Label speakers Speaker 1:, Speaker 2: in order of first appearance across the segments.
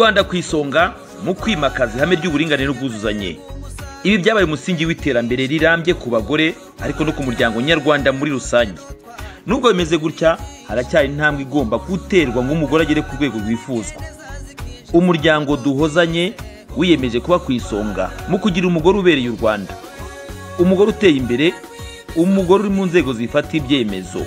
Speaker 1: rwanda ku isonga mu kwimakaza ihame ry'uburinganire n'ubwuzuzanye. Ibi byabaye umusingi w'iterambere rirambye ku bagore ariko no ku muryango nyarwanda muri rusange. Nubwo bimeze gutya haracyari intambwe igomba guterwa ngo umugore agere ku rwego rwifuzwa. Umuryango duhozanye wiyemeje kuba ku isonga mu kugira umugore ubereye u rwanda. Umugore uteye imbere umugore uri mu nzego zifata ibyemezo.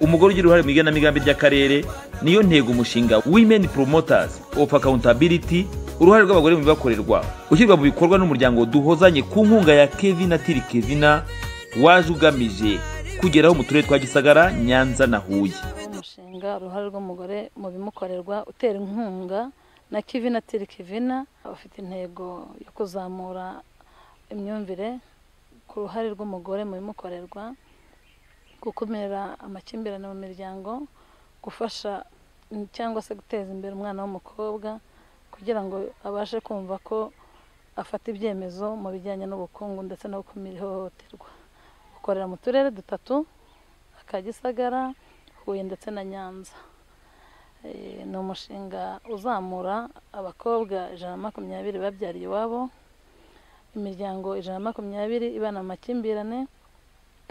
Speaker 1: Umugore ugira uruhare mu igenamigambi ry'akarere niyo ntego umushinga women promoters of accountability uruhare rw'abagore mu bibakorerwa. Ushyirwa mu bikorwa n'umuryango duhozanye ku nkunga ya kevin atiri kevina waje ugamije kugeraho mu turere twa gisagara nyanza na huye.
Speaker 2: Umushinga uruhare rw'umugore mu bimukorerwa utera inkunga na kivina atiri kivina bafite intego yo kuzamura imyumvire ku ruhare rw'umugore mu bimukorerwa. Gukumira amakimbirane mu miryango gufasha cyangwa se guteza imbere umwana w'umukobwa kugira ngo abashe kumva ko afata ibyemezo mu bijyanye n'ubukungu ndetse no gukumira ihohoterwa ukorera mu turere dutatu aka gisagara huye ndetse na nyanza. Ni umushinga uzamura abakobwa ijana na makumyabiri babyariye iwabo imiryango ijana na makumyabiri ibana mu makimbirane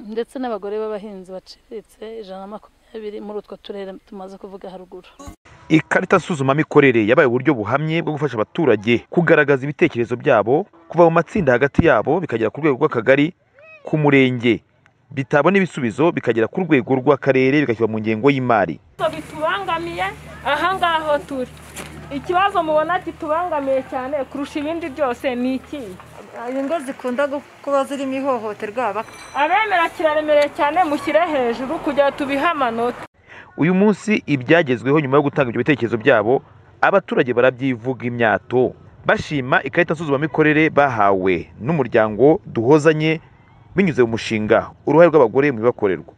Speaker 2: ndetse n'abagore b'abahinzi baciriritse ijana na makumyabiri muri utwo turere tumaze kuvuga haruguru.
Speaker 1: Ikarita nsuzumamikorere yabaye uburyo buhamye bwo gufasha abaturage kugaragaza ibitekerezo byabo kuva mu matsinda hagati yabo bikagera ku rwego rw'akagari ku murenge. Bitabona ibisubizo bikagera ku rwego rw'akarere bigashyirwa mu ngengo y'imari.
Speaker 3: Bitubangamiye aha ngaho turi. Ikibazo mubona kitubangamiye cyane kurusha ibindi byose ni iki?
Speaker 4: Ingo zikunda kuba zirimo ihohoterwa
Speaker 3: abemera kiraremereye cyane mushyire hejuru kugira ngo tubihe amanota.
Speaker 1: Uyu munsi ibyagezweho nyuma yo gutanga ibyo bitekerezo byabo abaturage barabyivuga imyato. Bashima ikarita nsuzumamikorere bahawe n'umuryango duhozanye binyuze mu mushinga uruhare rw'abagore mu bibakorerwa.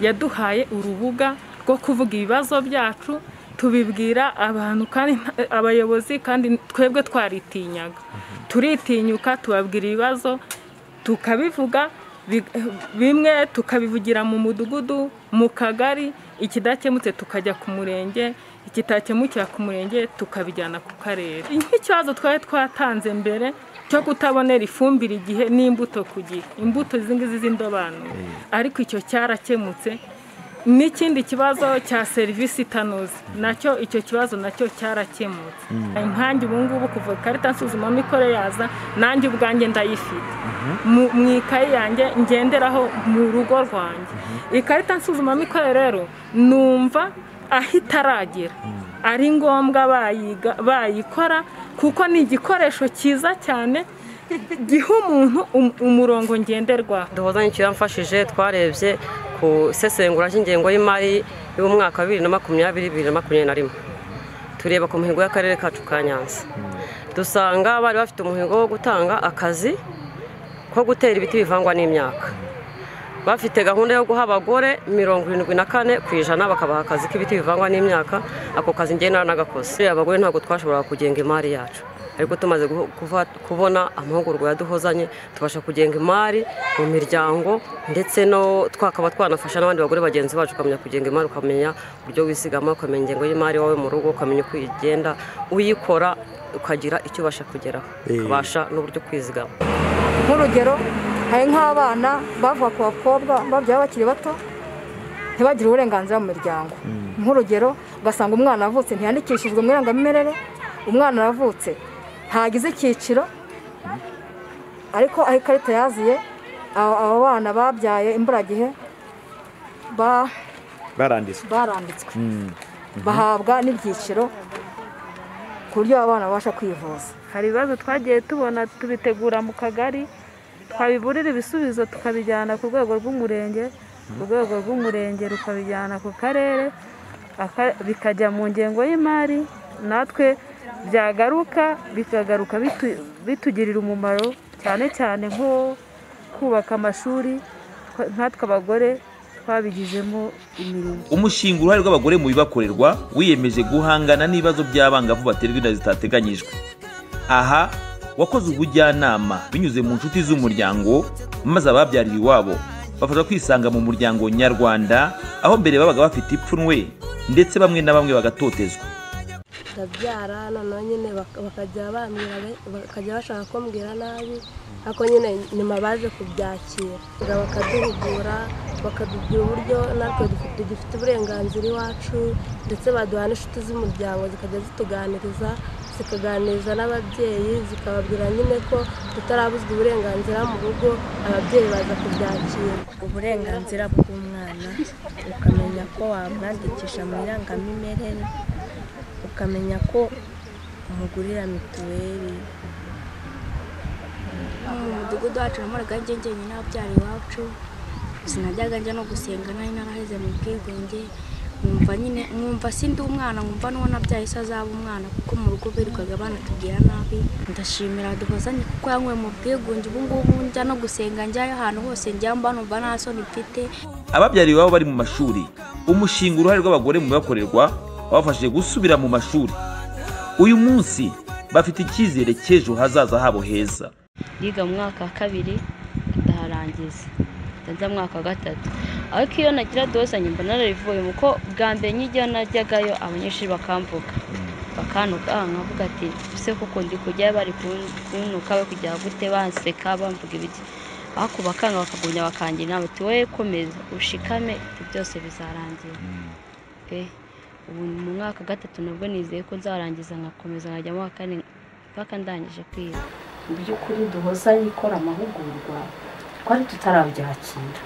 Speaker 3: Yaduhaye urubuga rwo kuvuga ibibazo byacu tubibwira abantu kandi abayobozi kandi twebwe twaritinyaga. Turitinyuka tubabwira ibibazo tukabivuga bimwe tukabivugira mu mudugudu mu kagari ikidakemutse tukajya ku murenge ikitakemukira ku murenge tukabijyana ku karere. Nk'ikibazo twari twatanze mbere cyo kutabonera ifumbire igihe n'imbuto ku gihe. Imbuto izi ngizi z'indobanure ariko icyo cyarakemutse n'ikindi kibazo cya serivisi itanoze na cyo icyo kibazo na cyo cyarakemutse. Inkange ubu ngubu kuva ikarita nsuzumamikorere yaza nanjye ubwanjye ndayifite. Mu ikayi yanjye ngenderaho mu rugo rwanjye. Ikarita nsuzumamikorere rero numva aho itaragera ari ngombwa bayikora kuko ni igikoresho cyiza cyane giha umuntu umurongo ngenderwaho.
Speaker 5: Duhozanye kiramfashije twarebye ku isesengura ry'ingengo y'imari y'umwaka wa bibiri na makumyabiri bibiri na makumyabiri na rimwe. Tureba ku mihigo y'akarere kacu ka nyanza. Dusanga bari bafite umuhigo wo gutanga akazi ko gutera ibiti bivangwa n'imyaka. Bafite gahunda yo guha abagore mirongo irindwi na kane ku ijana bakabaha akazi k'ibiti bivangwa n'imyaka. Ako kazi ngena n'agakoze abagore ntabwo twashoboraga kugenga imari yacu. Ariko tumaze kubona amahugurwa yaduhozanye tubasha kugenga imari mu miryango ndetse no twakaba twanafasha n'abandi bagore bagenzi bacu ukamenya kugenga imari ukamenya uburyo wisigama ukamenya ingengo y'imari wawe mu rugo ukamenya uko igenda uyikora ukagira icyo ubasha kugeraho. Ukabasha n'uburyo kwizigama.
Speaker 4: Nk'urugero hari nk'abana bavuga ku bakobwa babyara bakiri bato ntibagire uburenganzira mu miryango. Nk'urugero ugasanga umwana avutse ntiyandikishijwe mu irangamimerere umwana aravutse ntagize icyiciro. Ariko aho ikarita yaziye abo bana babyaye imburagihe baranditswe. bahabwa n'ibyiciro ku buryo abana babasha kwivuza.
Speaker 3: Hari ibibazo twagiye tubona tubitegura mu kagari twabiburira ibisubizo tukabijyana ku rwego rw'umurenge urwego rw'umurenge rukabijyana ku karere bikajya mu ngengo y'imari natwe byagaruka bikagaruka bitugirira umumaro cyane cyane nko kubaka amashuri nkatwe abagore twabigizemo imirimo.
Speaker 1: Umushinga uruhare rw'abagore mu bibakorerwa wiyemeje guhangana n'ibibazo by'abangavu baterwa inda zitateganyijwe. Aha wakoze ubujyanama binyuze mu nshuti z'umuryango maze ababyarira iwabo bafasha kwisanga mu muryango nyarwanda aho mbere babaga bafite ipfunwe ndetse bamwe na bamwe bagatotezwa.
Speaker 6: Ndabyara noneho nyine bak- bakajya bambwira bakajya bashaka kumbwira nabi ariko nyine nyuma baje kubyakira. Bakaduhugura bakatubwira uburyo natwe dufi- tugifite uburenganzira iwacu ndetse baduha n'inshuti z'umuryango zikajya zituganiriza zikaganiriza n'ababyeyi zikababwira nyine ko tutarabuzwa uburenganzira mu rugo ababyeyi baza kubyakira. Uburenganzira bw'umwana ukamenya ko wamwandikisha mu irangamimerere ukamenya ko umugurira mituweli.
Speaker 7: Mu mudugudu wacu namoraga njye njyenyine wabyara iwacu sinajyaga njya no gusenga nari naraheze mu bwigunge nkumva nyine nkumva sindi umwana nkumva n'uwo nabyaye se azaba umwana kuko mu rugo birirwaga banatubwira nabi. Ndashimira duhozanye kuko yankuye mu bwigunge ubu ngubu njya no gusenga njyayo ahantu hose njya mba numva nta soni mfite.
Speaker 1: Ababyariye iwabo bari mu mashuri umushinga uruhare rw'abagore mu bibakorerwa wabafashije gusubira mu mashuri. Uyu munsi bafite icyizere cy'ejo hazaza habo heza.
Speaker 8: Yiga mu mwaka wa kabiri ndaharangiza. Ndajya mu mwaka wa gatatu. Ariko iyo nagira dose nyumva nararivuyemo ko bwa mbere nkijya najyagayo abanyeshuri bakamvuga bakantuka nkavuga ati ese koko ndi kujyayo bari kun- kuntuka we kugira gute? Banseka bamvuga ibiki ariko bakanga bakagumya bakangira inama ati wowe komeza ushikame ibyo byose bizarangira. Pe ubu mu mwaka wa gatatu nabwo nizeye ko nzarangiza nkakomeza nkajya mu wa kane mpaka ndangije kwiga.
Speaker 9: Mu by'ukuri duhozanye ikora amahugurwa twari tutarabyakira.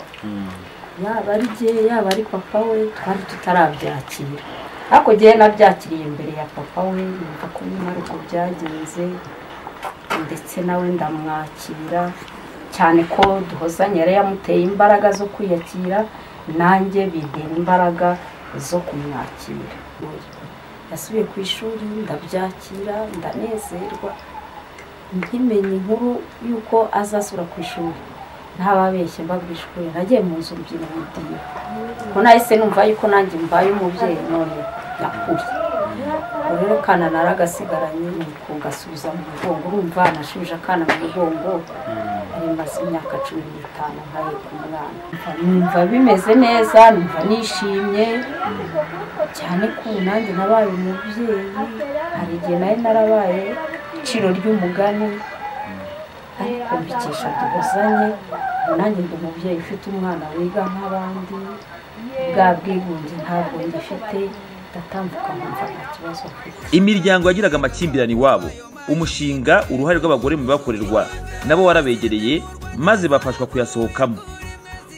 Speaker 9: Yaba ari jye yaba ari papa we twari tutarabyakira. Ariko jyewe nabyakiriye imbere ya papa we yumva ko nyuma ari uko byagenze ndetse nawe ndamwakira. Cyane ko duhozanye yari yamuteye imbaraga zo kwiyakira nanjye bintera imbaraga. Zo kumwakira. Yasubiye ku ishuri ndabyakira ndanezerwa. Nkimenye inkuru y'uko azasubira ku ishuri. Ntababeshye mbabwishwe nagiye mu nzu rubyina mudiyo ko nahise numva yuko nanjye mbaye umubyeyi none nakuye ubwo rero kana naragasigaranye nuko gasubiza mu mugongo urumva nashubije akana mu mugongo. Maze imyaka cumi n'itanu nkaheka umwana numva bimeze neza numva nishimye cyane ko nanjye nabaye umubyeyi hari igihe nari narabaye iciro ry'umugani ariko mbikesha duhozanye ubu nanjye ndi umubyeyi ufite umwana wiga nk'abandi bwa bwigunge ntabwo ngifite ndatambuka nkumva nta kibazo mfite.
Speaker 1: Imiryango yagiraga amakimbirane iwabo. Umushinga uruhare rw'abagore mu bibakorerwa nabo warabegereye maze bafashwa kuyasohokamo.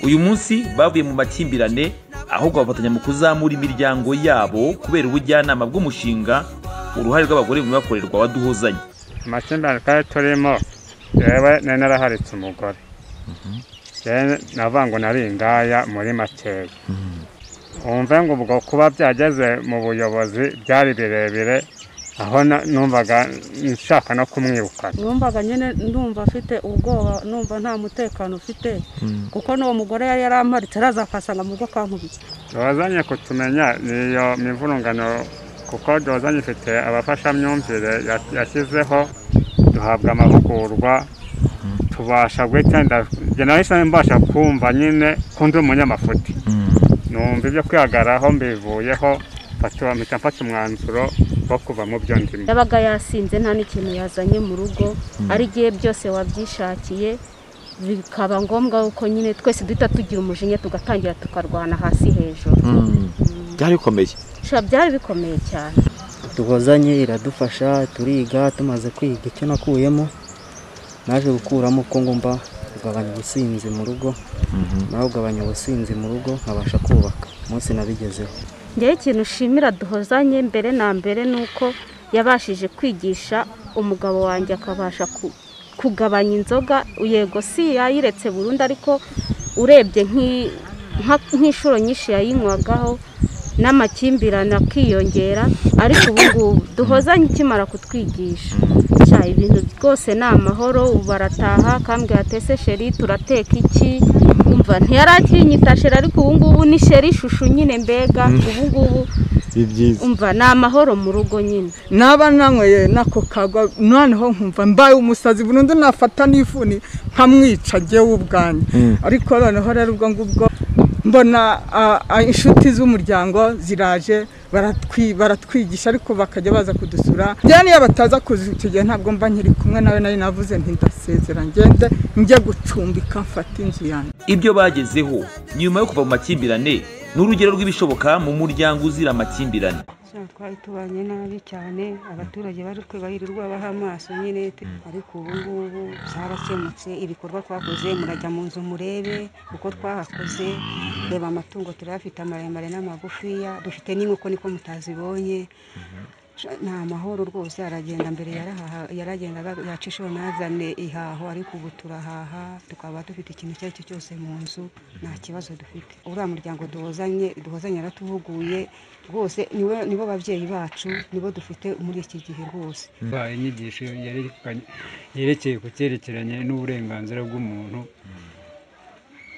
Speaker 1: Uyu munsi bavuye mu makimbirane ahubwo bafatanya mu kuzamura imiryango yabo kubera ubujyanama bw'umushinga uruhare rw'abagore mu bibakorerwa waduhozanye.
Speaker 10: Amakimbirane twari turimo yewe nari naraharitse umugore. Yewe navuga ngo nari indaya muri makeya. Wumve ngo ubwo kuba byageze mu buyobozi byari birebire aho na- numvaga nshaka no kumwirukana.
Speaker 11: Numvaga nyine ndumva afite ubwoba numva nta mutekano ufite kuko n'uwo mugore yari yaramparitse araza akasanga mu rugo akankubita
Speaker 10: duhozanye kutumenya niyo mivurungano kuko duhozanye ifite abafashamyumvire ya- yashyizeho duhabwa amahugurwa tubasha guhita njye nahise mbasha kumva nyine ko ndi umunyamafuti. Numva ibyo kwihagaraho mbivuyeho mfata mpita mfata umwanzuro wo kuva mu byo ndimo
Speaker 12: yabaga yasinze nta n'ikintu yazanye mu rugo ari igihe byose wabyishakiye bikaba ngombwa ko nyine twese duhita tugira umujinya tugatangira tukarwana hasi hejuru.
Speaker 13: Byari bikomeye.
Speaker 12: Byari bikomeye cyane.
Speaker 14: Duhozanye iradufasha turiga tumaze kwiga icyo nakuyemo. Naje gukuramo ko ngomba kugabanya ubusinzi mu rugo. Nawe kugabanya ubusinzi mu rugo nkabasha kubaka. Umunsi nabigezeho.
Speaker 12: Ngewe ikintu ushimira duhozanye mbere na mbere ni uko yabashije kwigisha umugabo wanjye akabasha ku- kugabanya inzoga. Yego si yayiretse burundu ariko urebye nk'inshuro nyinshi yayinywagaho n'amakimbirane akiyongera ariko ubu ngubu duhozanye ikimara kutwigisha. Ibintu rwose ni amahoro barataha kambwira ati ese sheri turateka iki? Umva ntiyari akinyita sheri ariko ubu ngubu ni sheri ishusho nyine mbega.
Speaker 15: Mm.
Speaker 12: ubu ngubu
Speaker 15: ni byiza.
Speaker 12: umva ni amahoro mu rugo nyine.
Speaker 15: Naba nanyweye nako kagwa noneho nkumva mbaye umusazi burundu nafata n'ifuni nkamwica jyewe ubwanjye
Speaker 13: Mm.
Speaker 15: ariko noneho rero ubwo ngubwo mbona inshuti z'umuryango ziraje baratwi- baratwigisha ariko bakajya baza kudusura. Njyewe niyo bataza kuza icyo gihe ntabwo mba nkiri kumwe nawe nari navuze nti ndasezera ngende njye gucumbika mfate inzu yanjye.
Speaker 1: Ibyo bagezeho nyuma yo kuva mu makimbirane ni urugero rw'ibishoboka mu muryango uzira amakimbirane.
Speaker 11: Sha, twari tubanye nabi cyane. Abaturage bari bahirirwa baha amaso nyine. Ariko ubu ngubu byarakemutse ibikorwa twakoze murajya mu nzu murebe uko twahakoze. Reba amatungo turayafite amaremare n'amagufiya. Dufite n'inkoko niko mutazibonye. Ni amahoro rwose. Aragenda mbere yaragendaga yaca inshuro ntazane ihaho. Ariko ubu turahaha tukaba dufite ikintu icyo ari cyo cyose mu nzu. Nta kibazo dufite. Uriya muryango duhozanye duhozanye yaratuhuguye rwose nibo babyeyi bacu nibo dufite muri iki gihe rwose.
Speaker 10: Inyigisho yerekeye ku cyerekeranye n'uburenganzira bw'umuntu.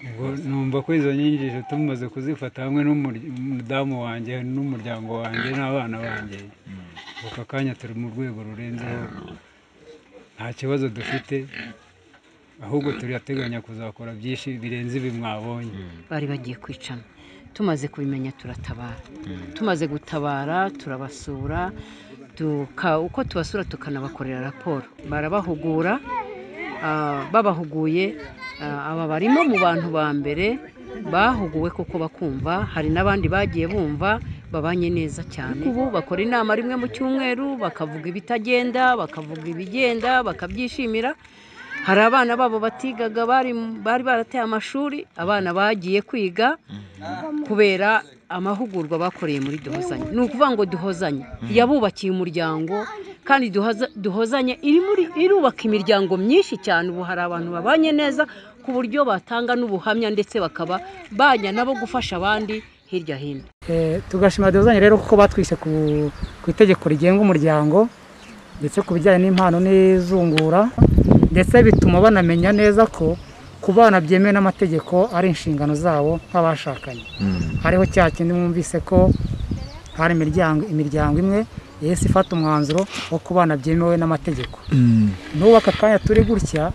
Speaker 10: Ubwo numva ko izo nyigisho tumaze kuzifata hamwe n'umudamu wanjye n'umuryango wanjye n'abana banjye. Aka kanya turi mu rwego rurenzeho nta kibazo dufite ahubwo turateganya kuzakora byinshi birenze ibi mwabonye.
Speaker 9: Bari bagiye kwicana. Tumaze kubimenya turatabara. Tumaze gutabara turabasura uko tubasura tukanabakorera raporo. Barabahugura ah, babahuguye ah, aba barimo mu bantu ba mbere bahuguwe koko bakumva hari n'abandi bagiye bumva babanye neza cyane. Ubu bakora inama rimwe mu cyumweru bakavuga ibitagenda bakavuga ibigenda bakabyishimira hari abana babo batigaga bari bari barateye amashuri abana bagiye kwiga kubera amahugurwa bakoreye muri duhozanye ni ukuvuga ngo duhozanye yabubakiye umuryango kandi Duhoza- duhozanye iri muri irubaka imiryango myinshi cyane. Ubu hari abantu babanye neza ku buryo batanga n'ubuhamya ndetse bakaba bajya nabo gufasha abandi hirya hino.
Speaker 16: Eh, tugashima duhuzanye rero kuko batwise ku ku itegeko rigenga umuryango ndetse ku bijyanye n'impano n'izungura. Ndetse bituma banamenya neza ko ku bana byemewe n'amategeko ari inshingano zabo nk'abashakanye. Hariho cya kindi mwumvise ko hari imiryango imiryango imwe yahise ifata umwanzuro wo ku bana byemewe n'amategeko. N'ubu aka kanya turi gutya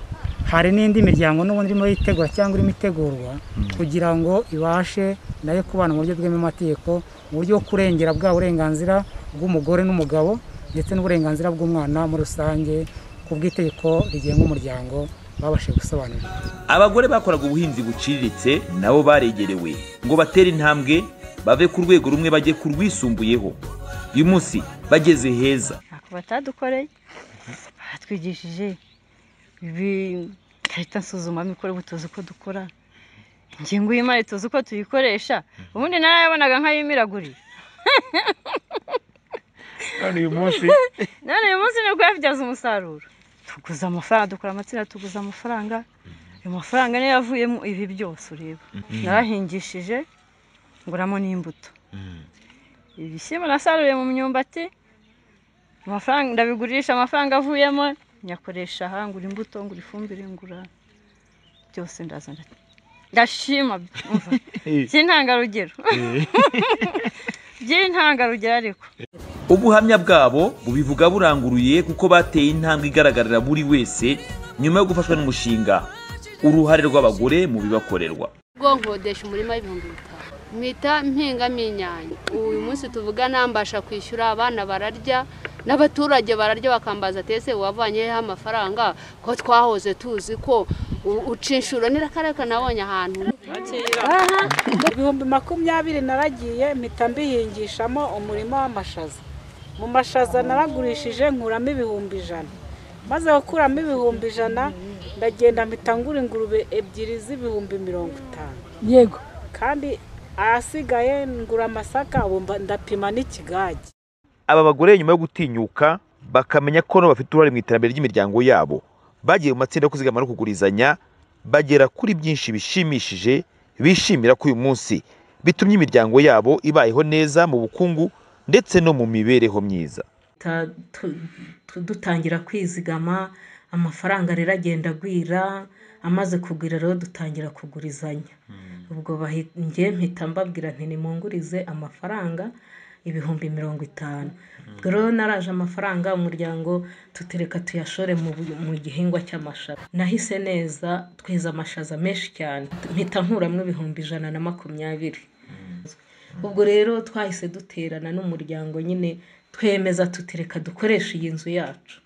Speaker 16: hari n'indi miryango n'ubundi irimo yitegura cyangwa irimo itegurwa kugira ngo ibashe na yo kubana mu buryo bwemewe amategeko mu buryo bwo kurengera bwa burenganzira bw'umugore n'umugabo ndetse n'uburenganzira bw'umwana muri rusange ku bw'itegeko rigenga umuryango babashije gusobanurira.
Speaker 1: Abagore bakoraga ubuhinzi buciriritse nabo baregerewe ngo batere intambwe bave ku rwego rumwe bajye ku rwisumbuyeho. Uyu munsi bageze heza.
Speaker 17: Batadukoreye batwigishije ibi karita nsuzumamikorere ubu tuzi uko dukora ingengo y'imari tuzi uko tuyikoresha ubundi narayabonaga nk'ayimiragurira
Speaker 10: none uyu munsi
Speaker 17: none uyu munsi ni bwo yabibyaza umusaruro. Tuguza amafaranga dukora amatsinda tuguza amafaranga. Ayo mafaranga niyo yavuyemo ibi byose ureba. Narahingishije nguramo n'imbuto. Ibishyimbo nasaruye mu myumbati amafaranga ndabigurisha amafaranga avuyemo nyakoresha aha ngura imbuto ngura ifumbire ngura byose ndaza nda- ndashima umva by'intangarugero by'intangarugero ariko.
Speaker 1: Ubuhamya bwabo bubivuga buranguruye kuko bateye intambwe igaragarira buri wese nyuma yo gufashwa n'umushinga. Uruhare rw'abagore mu bibakorerwa.
Speaker 18: Ubwo nkodesha umurima w'ibihumbi bitanu. Mpita mpingamo inyanya uyu munsi tuvugana mbasha kwishyura abana bararya n'abaturage bararya bakambaza tese wavanyeho amafaranga ko twahoze tuzi ko uca inshuro n'irakareka nabonye ahantu.
Speaker 19: Aha. Ibihumbi makumyabiri naragiye mpita mbihingishamo umurima w'amashaza. Mu mashaza naragurishije nkuramo ibihumbi ijana. Maze gukuramo ibihumbi ijana ndagenda mpita ngura ingurube ebyiri z'ibihumbi mirongo itanu.
Speaker 15: Yego.
Speaker 19: Kandi ahasigaye ngura amasaka ndapima n'ikigage.
Speaker 1: Aba bagore nyuma yo gutinyuka bakamenya ko nabo bafite uruhare mu iterambere ry'imiryango yabo. Bagiye mu matsinda yo kuzigama no kugurizanya bagera kuri byinshi bishimishije bishimira ko uyu munsi bitumye imiryango yabo ibayeho neza mu bukungu ndetse no mu mibereho myiza.
Speaker 20: Dutangira kwizigama amafaranga rero agenda agwira amaze kugwira rero dutangira kugurizanya. Ubwo bahi- njye mpita mbabwira nti nimungurize amafaranga ibihumbi mirongo itanu. Ubwo rero naraje amafaranga umuryango tutereka tuyashore mu, gihingwa cy'amashaza. Nahise neza tweza amashaza menshi cyane. Mpita nkuramo ibihumbi ijana na makumyabiri. Ubwo rero twahise duterana n'umuryango nyine twemeza tutereka dukoresha iyi nzu yacu.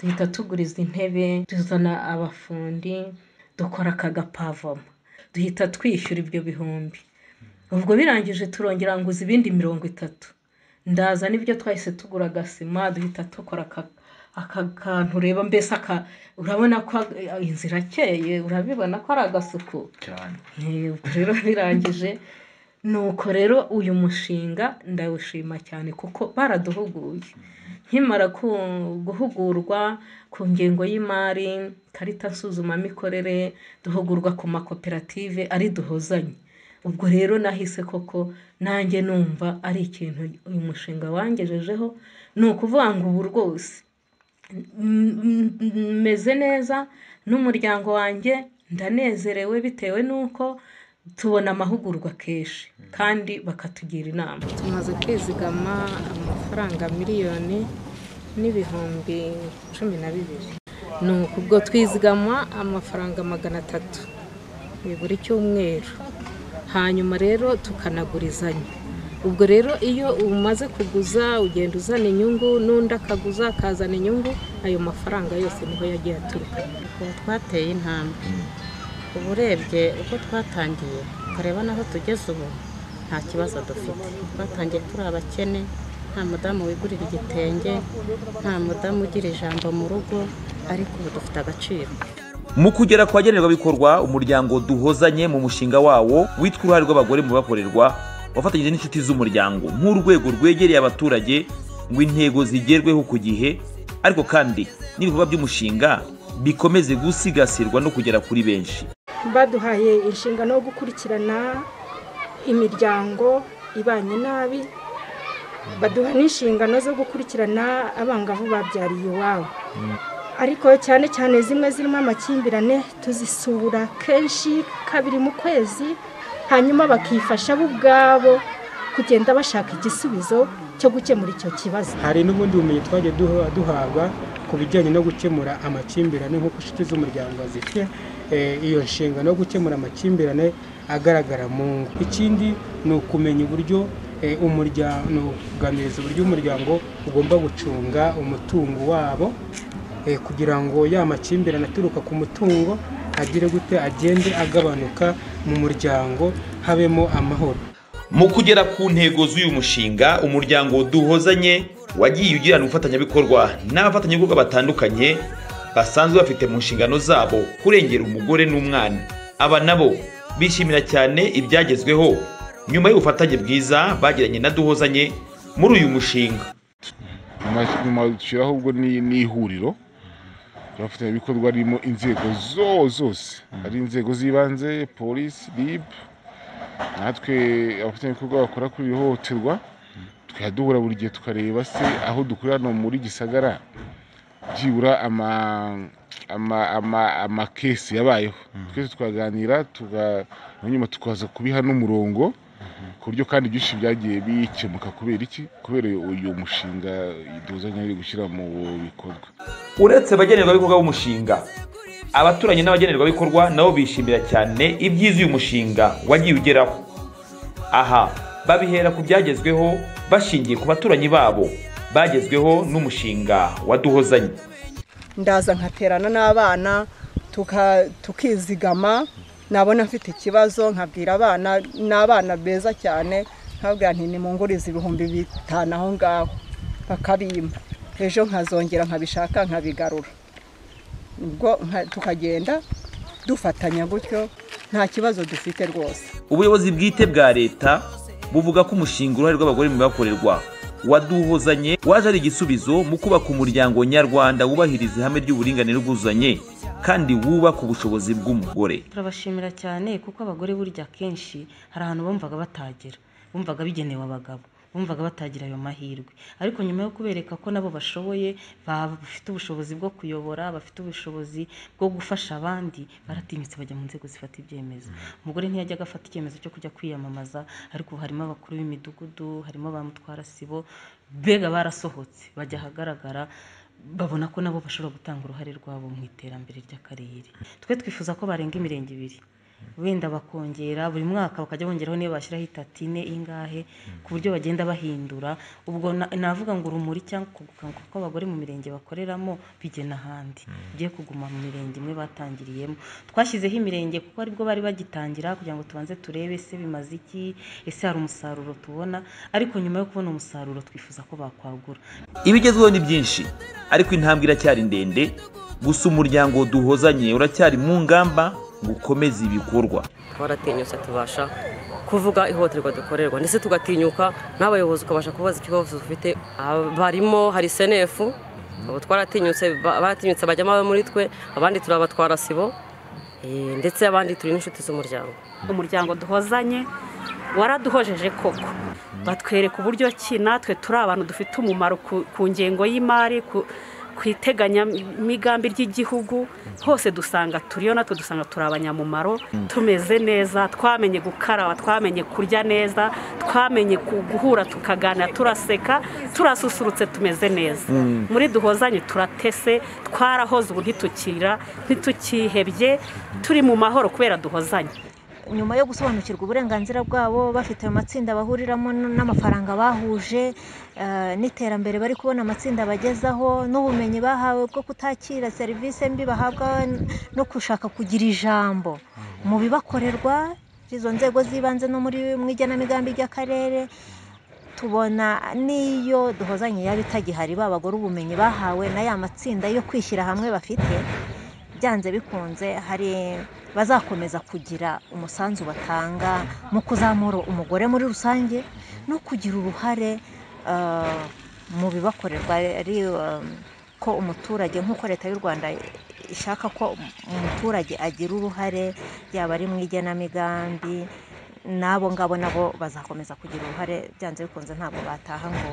Speaker 20: Duhita tuguriza intebe tuzana abafundi dukora aka gapavoma duhita twishyura ibyo bihumbi. Ubwo birangije turongera nguza ibindi mirongo itatu. Ndaza n'ibyo twahise tugura agasima duhita dukora aka kantu ureba mbese aka urabona ko inzu irakeye urabibona ko ari agasuku. Rero birangije nuko rero uyu mushinga ndawushima cyane kuko baraduhuguye. Nkimara guhugurwa ku ngengo y'imari karita nsuzumamikorere duhugurwa ku makoperative ari duhozanye. Ubwo rero nahise koko nanjye numva ari ikintu uyu mushinga wangejejeho ni ukuvuga ngo ubu rwose. Meze neza n'umuryango wanjye ndanezerewe bitewe n'uko tubona amahugurwa kenshi kandi bakatugira inama.
Speaker 21: Tumaze kwizigama amafaranga miliyoni n'ibihumbi cumi na bibiri. Ni ubwo twizigama amafaranga magana atatu. Buri cyumweru. Hanyuma rero tukanagurizanya ubwo rero iyo umaze kuguza ugenda uzana inyungu n'undi akaguza akazana inyungu ayo mafaranga yose ni ho yagiye aturuka.
Speaker 22: Ubu twateye intambwe. Ubu urebye uko twatangiye ukareba n'aho tugeze ubu nta kibazo dufite. Twatangiye turi abakene nta mudamu wigurira igitenge nta mudamu ugira ijambo mu rugo ariko ubu dufite agaciro.
Speaker 1: Mu kugera ku bagenerwabikorwa umuryango duhozanye mu mushinga wawo witwa uruhare rw'abagore mu bakorerwa wafatanyije n'inshuti z'umuryango. Nk'urwego rwegereye abaturage ngo intego zigerweho ku gihe ariko kandi n'ibikorwa by'umushinga bikomeze gusigasirwa no kugera kuri benshi.
Speaker 19: Baduhaye inshingano yo gukurikirana imiryango ibanye nabi baduha n'inshingano zo gukurikirana abangavu babyariye iwabo. Ariko cyane cyane zimwe zirimo amakimbirane tuzisura kenshi kabiri mu kwezi hanyuma bakifasha bo ubwabo kugenda bashaka igisubizo cyo gukemura icyo kibazo.
Speaker 23: Hari n'ubundi bumenyi twagiye duha- duhabwa ku bijyanye no gukemura amakimbirane nk'uko inshuti z'umuryango zifite eh, iyo nshingano yo gukemura amakimbirane agaragara mu ngo. Ikindi ni ukumenya uburyo eh, umuryango ni ukuganiriza uburyo umuryango ugomba gucunga umutungo wabo kugira ngo ya makimbirane aturuka ku mutungo agire gute agende agabanuka mu muryango habemo amahoro.
Speaker 1: Mu kugera ku ntego z'uyu mushinga umuryango duhozanye wagiye ugirana ubufatanyabikorwa n'abafatanyabikorwa batandukanye basanzwe bafite mu nshingano zabo kurengera umugore n'umwana. Aba nabo bishimira cyane ibyagezweho. Nyuma y'ubufatanye bwiza bagiranye na duhozanye muri uyu mushinga.
Speaker 24: Nyuma- dushyiraho ubwo ni- n'ihuriro abafatanyabikorwa ririmo inzego zo- zose. Ari inzego z'ibanze polisi rib natwe abafatanyabikorwa bakora kuri iri hohoterwa tukajya duhura buri gihe tukareba se aho dukorera hano muri gisagara byibura ama ama ama amakesi yabayeho. Twese tukaganira tuga nyuma tukaza kubiha n'umurongo. Ku buryo kandi byinshi byagiye bikemuka kubera iki? Kubera uyu mushinga duzanye ari gushyira mu bikorwa.
Speaker 1: Uretse abagenerwabikorwa b'umushinga abaturanyi n'abagenerwabikorwa nabo bishimira cyane ibyiza uyu mushinga wagiye ugeraho. Aha babihera ku byagezweho bashingiye ku baturanyi babo. Bagezweho n'umushinga waduhozanye.
Speaker 25: Ndaza nkaterana n'abana tuka- tukizigama nabona mfite ikibazo nkabwira abana n'abana beza cyane nkabwira nti nimungurize ibihumbi bitanu aho ngaho. Bakabimpa. Ejo nkazongera nkabishaka nkabigarura. Ubwo tukagenda dufatanya gutyo nta kibazo dufite rwose.
Speaker 1: Ubuyobozi bwite bwa leta buvuga ko umushinga uruhare rw'abagore mu bibakorerwa. Waduhozanye waje ari igisubizo mu kubaka umuryango nyarwanda wubahiriza ihame ry'uburinganire n'ubwuzuzanye. Kandi wubaka ubushobozi bw'umugore.
Speaker 20: Turabashimira cyane kuko abagore burya akenshi hari ahantu bumvaga batagera bumvaga bigenewe abagabo
Speaker 26: bumvaga batagira ayo mahirwe. Ariko nyuma yo kubereka ko nabo bashoboye bafite ubushobozi bwo kuyobora bafite ubushobozi bwo gufasha abandi baratinyutse bajya mu nzego zifata ibyemezo. Umugore ntiyajyaga afata icyemezo cyo kujya kwiyamamaza ariko harimo abakuru b'imidugudu harimo ba mutwara sibo mbega barasohotse bajya ahagaragara babona ko nabo bashobora gutanga uruhare rwabo mu iterambere ry'akarere. Twe twifuza ko barenga imirenge ibiri. Wenda bakongera buri mwaka bakajya bongeraho niyo bashyiraho itatu ine ingahe ku buryo bagenda bahindura. Ubwo na- navuga ngo urumuri cyangwa kugukanguka kw'abagore mu mirenge bakoreramo bijye n'ahandi bigiye kuguma mu mirenge imwe batangiriyemo. Twashyizeho imirenge kuko ari bwo bari bagitangira kugira ngo tubanze turebe ese bimaze iki ese hari umusaruro tubona? Ariko nyuma yo kubona umusaruro twifuza ko bakwagura.
Speaker 1: Ibigezweho ni byinshi ariko intambwe iracyari ndende. Gusa umuryango duhozanye uracyari mu ngamba ngo ukomeze ibikorwa.
Speaker 27: Twaratinyutse tubasha kuvuga ihohoterwa dukorerwa ndetse tugatinyuka n'abayobozi ukabasha kubaza ikibazo dufite. Barimo hari senefu ubu twaratinyutse ba- baratinyutse bajyamo abo muri twe abandi turabatwara sibo Eh, ndetse abandi turi n'inshuti z'umuryango.
Speaker 28: Umuryango duhozanye waraduhojeje koko. Batwereka uburyo ki natwe turi abantu dufite umumaro ku- ku ngengo y'imari ku iteganyamigambi ry'igihugu hose dusanga turiyo natwe dusanga turi abanyamumaro tumeze neza twamenye gukaraba twamenye kurya neza twamenye guhura tukaganira turaseka turasusurutse tumeze neza.
Speaker 29: Mm.
Speaker 28: muri duhozanye turatese twarahoze ubu ntitukira ntitukihebye turi mu mahoro kubera duhozanye.
Speaker 30: Nyuma yo gusobanukirwa uburenganzira bwabo bafite ayo matsinda bahuriramo n'amafaranga bahuje eh, n'iterambere bari kubona amatsinda bagezaho n'ubumenyi bahawe bwo kutakira serivisi mbi bahabwa no gushaka kugira ijambo. Mu bibakorerwa izo nzego z'ibanze no muri mu igenamigambi ry'akarere tubona n'iyo duhozanye yaba itagihari ba bagore ubumenyi bahawe na ya matsinda yo kwishyira hamwe bafite byanze bikunze hari bazakomeza kugira umusanzu batanga mu kuzamura umugore muri rusange no kugira uruhare eh, mu bibakorerwa. Ari eh, ko umuturage nk'uko leta y'u rwanda ishaka ko umuturage agira uruhare yaba ari mu igenamigambi n'abo ngabo nabo bazakomeza kugira uruhare. Byanze bikunze ntabwo bataha ngo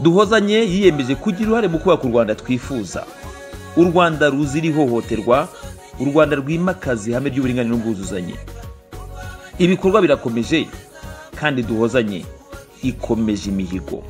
Speaker 1: duhozanye yiyemeje kugira uruhare mu kubaka u rwanda twifuza. U rwanda ruzira ihohoterwa u rwanda rwimakaza ihame ry'uburinganire n'ubwuzuzanye. Ibikorwa birakomeje kandi duhozanye. Ikomeje imihigo.